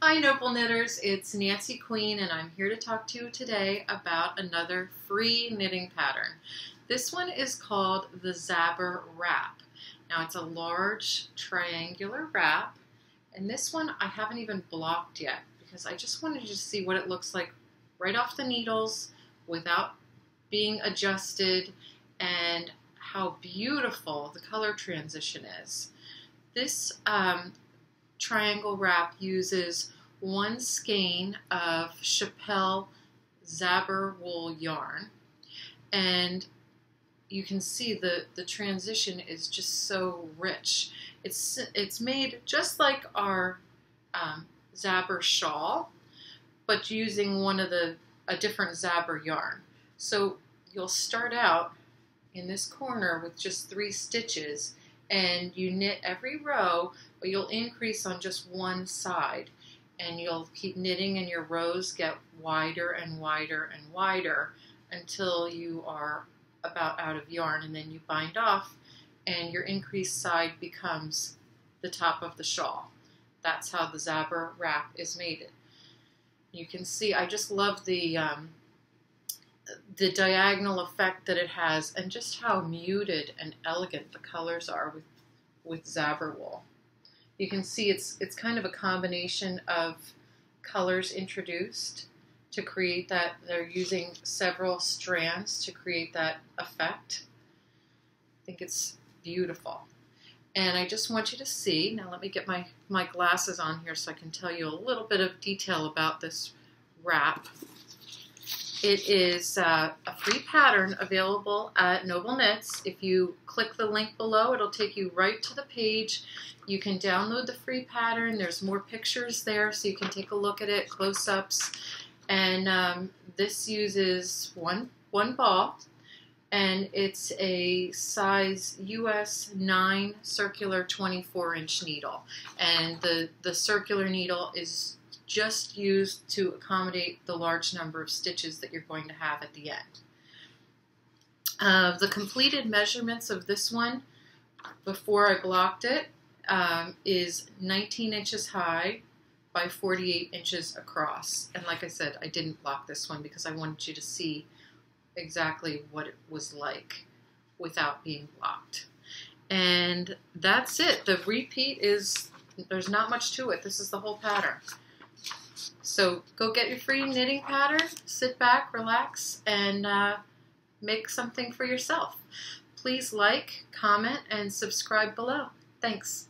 Hi Noble Knitters, it's Nancy Queen and I'm here to talk to you today about another free knitting pattern. This one is called the Zauber Wrap. Now it's a large triangular wrap and this one I haven't even blocked yet because I just wanted to see what it looks like right off the needles without being adjusted and how beautiful the color transition is. This um, triangle wrap uses one skein of Schoppel Zauber wool yarn and you can see the, the transition is just so rich. It's, it's made just like our um, Zauber shawl, but using one of the, a different Zauber yarn. So you'll start out in this corner with just three stitches and you knit every row, but you'll increase on just one side. And you'll keep knitting and your rows get wider and wider and wider until you are about out of yarn and then you bind off and your increased side becomes the top of the shawl. That's how the Zauber wrap is made. You can see, I just love the um, the diagonal effect that it has and just how muted and elegant the colors are with, with Zauber wool. You can see it's, it's kind of a combination of colors introduced to create that. They're using several strands to create that effect. I think it's beautiful. And I just want you to see, now let me get my, my glasses on here so I can tell you a little bit of detail about this wrap. It is uh, a free pattern available at Noble Knits. If you click the link below, it'll take you right to the page. You can download the free pattern. There's more pictures there, so you can take a look at it, close-ups. And um, this uses one, one ball, and it's a size US 9 circular 24-inch needle. And the, the circular needle is just used to accommodate the large number of stitches that you're going to have at the end. Uh, the completed measurements of this one before I blocked it um, is 19 inches high by 48 inches across. And like I said, I didn't block this one because I wanted you to see exactly what it was like without being blocked. And that's it. The repeat is, there's not much to it. This is the whole pattern. So go get your free knitting pattern, sit back, relax, and uh, make something for yourself. Please like, comment, and subscribe below. Thanks.